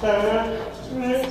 嗯嗯